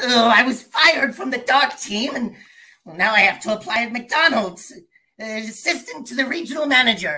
Oh, I was fired from the dog team, and well, now I have to apply at McDonald's. Uh, assistant to the regional manager.